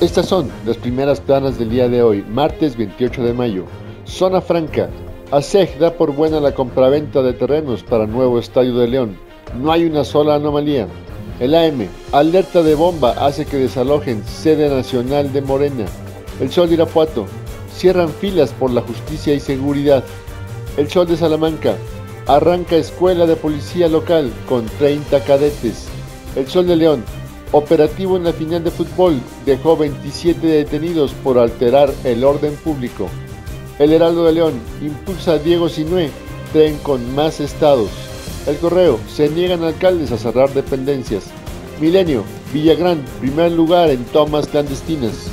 Estas son las primeras planas del día de hoy, martes 28 de mayo. Zona Franca. ASEG da por buena la compraventa de terrenos para nuevo Estadio de León. No hay una sola anomalía. El AM. Alerta de bomba hace que desalojen sede nacional de Morena. El Sol de Irapuato. Cierran filas por la justicia y seguridad. El Sol de Salamanca. Arranca escuela de policía local con 30 cadetes. El Sol de León operativo en la final de fútbol, dejó 27 detenidos por alterar el orden público. El Heraldo de León impulsa a Diego Sinué, tren con más estados. El Correo, se niegan alcaldes a cerrar dependencias. Milenio, Villagrán, primer lugar en tomas clandestinas.